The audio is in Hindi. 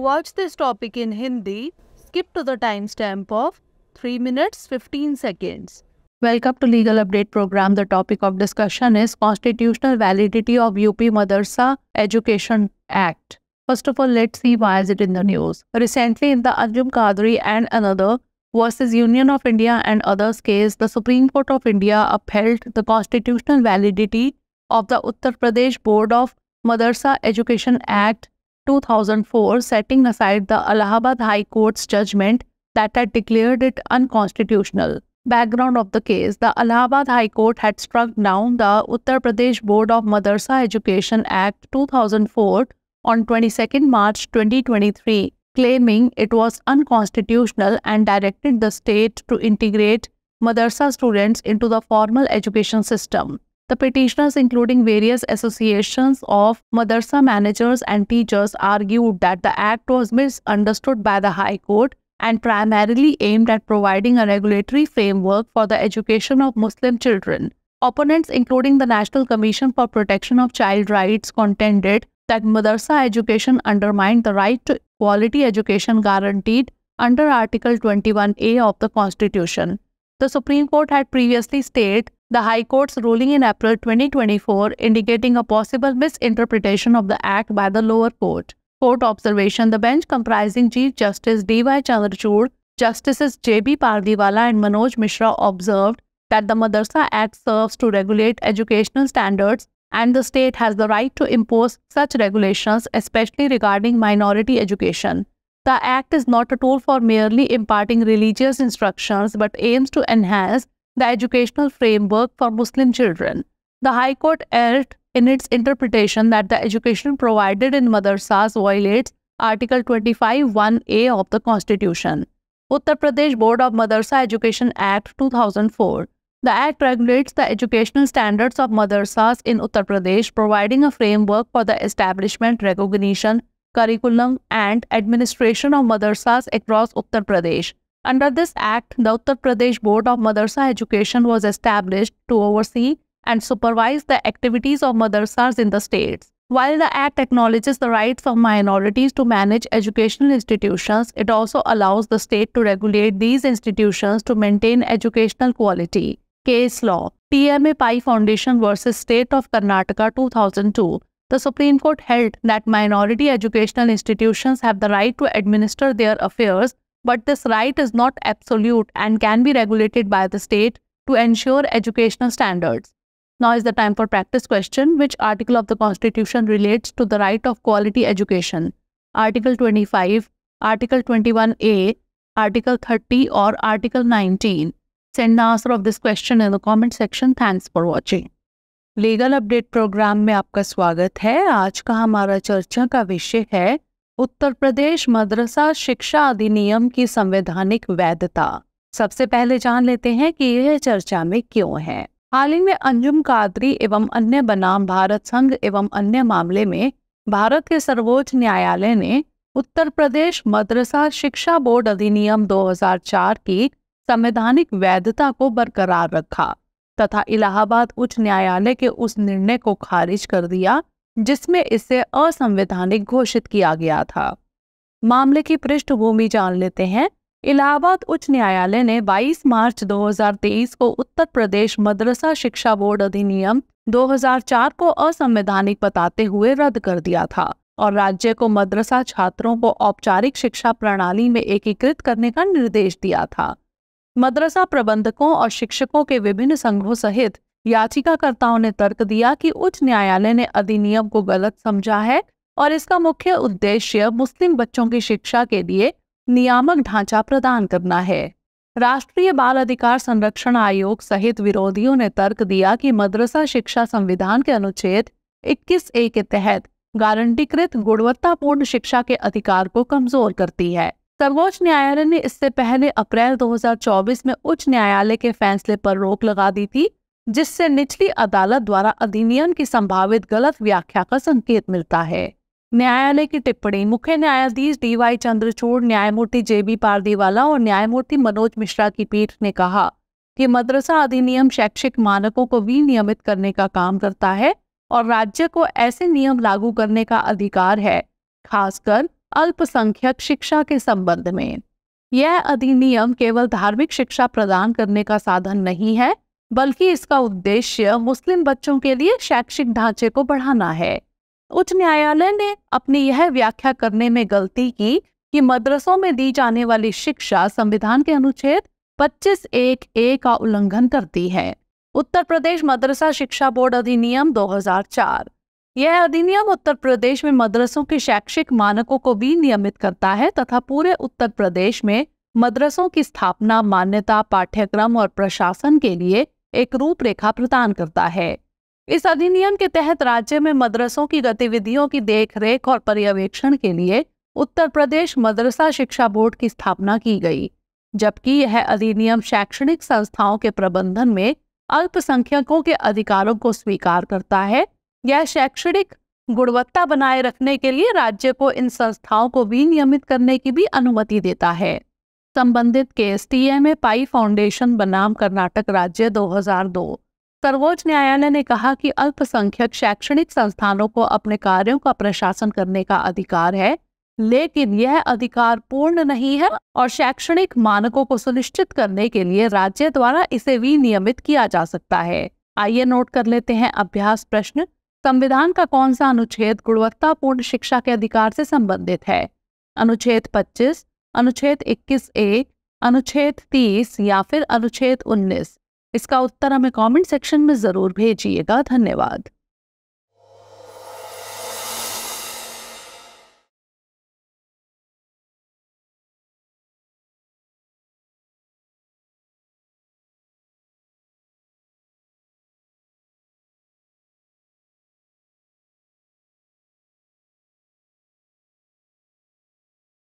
watch this topic in Hindi, skip to the timestamp of 3 minutes 15 seconds. Welcome to Legal Update program. The topic of discussion is constitutional validity of UP Madarsa Education Act. First of all, let's see why is it in the news. Recently, in the Anjum Qadri and another versus Union of India and others case, the Supreme Court of India upheld the constitutional validity of the Uttar Pradesh Board of Madarsa Education Act 2004, setting aside the Allahabad High Court's judgment that had declared it unconstitutional. Background of the case The Allahabad High Court had struck down the Uttar Pradesh Board of Madarsa Education Act 2004 on 22 March 2023 claiming it was unconstitutional and directed the state to integrate madrasa students into the formal education system. The petitioners, including various associations of madrasa managers and teachers, argued that the act was misunderstood by the High Court and primarily aimed at providing a regulatory framework for the education of Muslim children. Opponents, including the National Commission for Protection of Child Rights, contended that madrasa education undermined the right to quality education guaranteed under Article 21A of the Constitution. The Supreme Court had previously stated the High Court's ruling in April 2024 indicating a possible misinterpretation of the Act by the lower court. Court observation The bench comprising Chief Justice D.Y. Chandrachud, Justices J.B. Pardiwala and Manoj Mishra observed that the Madrasa Act serves to regulate educational standards and the state has the right to impose such regulations, especially regarding minority education. The Act is not a tool for merely imparting religious instructions but aims to enhance the educational framework for Muslim children. The High Court erred in its interpretation that the education provided in madrasas violates Article 25 1A of the Constitution. Uttar Pradesh Board of Madrasa Education Act 2004 the Act regulates the educational standards of madrasas in Uttar Pradesh, providing a framework for the establishment, recognition, curriculum, and administration of madrasas across Uttar Pradesh. Under this Act, the Uttar Pradesh Board of Madrasa Education was established to oversee and supervise the activities of madrasas in the states. While the Act acknowledges the rights of minorities to manage educational institutions, it also allows the state to regulate these institutions to maintain educational quality. Case Law TMA Pai Foundation versus State of Karnataka 2002 the Supreme Court held that minority educational institutions have the right to administer their affairs, but this right is not absolute and can be regulated by the state to ensure educational standards. Now is the time for practice question. Which article of the Constitution relates to the right of quality education? Article 25, Article 21A, Article 30 or Article 19? Send the answer of this question in the comment section. Thanks for watching. Legal update program में आपका स्वागत है। आज का हमारा चर्चा का विषय है, उत्तर प्रदेश मदरसा शिक्षा अधिनियम की संवैधानिक वैधता। सबसे पहले जान लेते हैं कि यह चर्चा में क्यों है। हाल ही में अंजुम कादरी एवं अन्य बनाम भारत संघ एवं अन्य मामले में भारत के सर्वोच्च न्यायालय ने उत्तर प्रदेश मदरसा शिक्षा बोर्ड अधिनियम 2004 की संवैधानिक वैधता को बरकरार रखा। तथा इलाहाबाद उच्च न्यायालय के उस निर्णय को खारिज कर दिया, जिसमें इसे असंवैधानिक घोषित किया गया था। मामले की पृष्ठभूमि जान लेते हैं। इलाहाबाद उच्च न्यायालय ने 22 मार्च 2023 को उत्तर प्रदेश मदरसा शिक्षा बोर्ड अधिनियम 2004 को असंवैधानिक बताते हुए रद्द कर दिया था और राज्य को मदरसा छात्रों को औपचारिक शिक्षा प्रणाली में एकीकृत करने का निर्देश दिया था। मदरसा प्रबंधकों और शिक्षकों के विभिन्न संघों सहित याचिकाकर्ताओं ने तर्क दिया कि उच्च न्यायालय ने अधिनियम को गलत समझा है और इसका मुख्य उद्देश्य मुस्लिम बच्चों की शिक्षा के लिए नियामक ढांचा प्रदान करना है। राष्ट्रीय बाल अधिकार संरक्षण आयोग सहित विरोधियों ने तर्क दिया कि मदरसा शिक्षा संविधान के अनुच्छेद 21 ए के तहत गारंटीकृत गुणवत्तापूर्ण शिक्षा के अधिकार को कमज़ोर करती है। सर्वोच्च न्यायालय ने इससे पहले अप्रैल 2024 में उच्च न्यायालय के फैसले पर रोक लगा दी थी, जिससे निचली अदालत द्वारा अधिनियम की संभावित गलत व्याख्या का संकेत मिलता है। न्यायालय की टिप्पणी, मुख्य न्यायाधीश डी वाई चंद्रचूड़, न्यायमूर्ति जे बी पारदीवाला और न्यायमूर्ति मनोज मिश्रा की पीठ ने कहा कि मदरसा अधिनियम शैक्षिक मानकों को विनियमित करने का काम करता है और राज्य को ऐसे नियम लागू करने का अधिकार है, खासकर अल्पसंख्यक शिक्षा के संबंध में। यह अधिनियम केवल धार्मिक शिक्षा प्रदान करने का साधन नहीं है, बल्कि इसका उद्देश्य मुस्लिम बच्चों के लिए शैक्षिक ढांचे को बढ़ाना है। उच्च न्यायालय ने अपनी यह व्याख्या करने में गलती की कि मदरसों में दी जाने वाली शिक्षा संविधान के अनुच्छेद 25 एक ए का उल्लंघन करती है। उत्तर प्रदेश मदरसा शिक्षा बोर्ड अधिनियम 2004 यह अधिनियम उत्तर प्रदेश में मदरसों के शैक्षिक मानकों को भी नियमित करता है तथा पूरे उत्तर प्रदेश में मदरसों की स्थापना, मान्यता, पाठ्यक्रम और प्रशासन के लिए एक रूपरेखा प्रदान करता है। इस अधिनियम के तहत राज्य में मदरसों की गतिविधियों की देखरेख और पर्यवेक्षण के लिए उत्तर प्रदेश मदरसा शिक्षा बोर्ड की स्थापना की गई, जबकि यह अधिनियम शैक्षणिक संस्थाओं के प्रबंधन में अल्पसंख्यकों के अधिकारों को स्वीकार करता है यह शैक्षणिक गुणवत्ता बनाए रखने के लिए राज्य को इन संस्थाओं को विनियमित करने की भी अनुमति देता है। संबंधित केस टीएमए पाई फाउंडेशन बनाम कर्नाटक राज्य 2002 सर्वोच्च न्यायालय ने कहा कि अल्पसंख्यक शैक्षणिक संस्थानों को अपने कार्यों का प्रशासन करने का अधिकार है, लेकिन यह अधिकार पूर्ण नहीं है और शैक्षणिक मानकों को सुनिश्चित करने के लिए राज्य द्वारा इसे विनियमित किया जा सकता है। आइए नोट कर लेते हैं अभ्यास प्रश्न। संविधान का कौन सा अनुच्छेद गुणवत्तापूर्ण शिक्षा के अधिकार से संबंधित है? अनुच्छेद 25, अनुच्छेद 21 ए, अनुच्छेद 30 या फिर अनुच्छेद 19 इसका उत्तर हमें कमेंट सेक्शन में ज़रूर भेजिएगा। धन्यवाद।